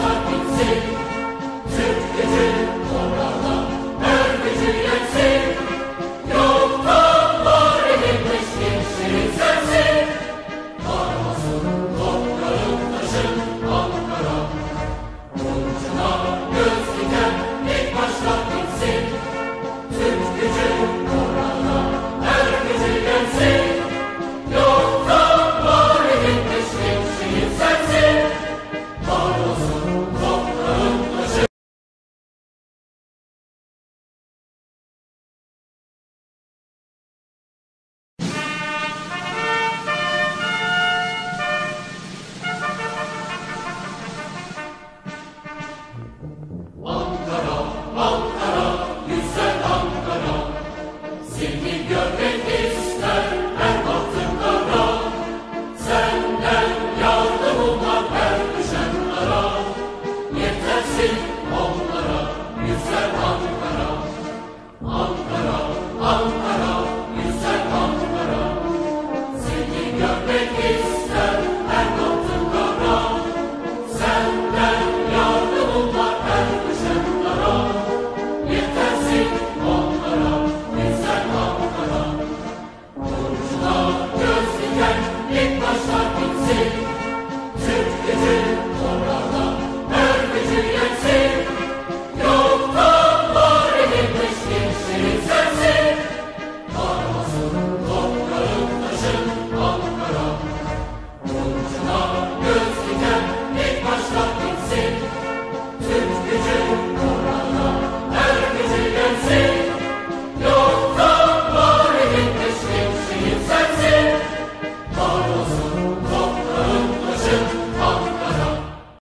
Son. Zit, zit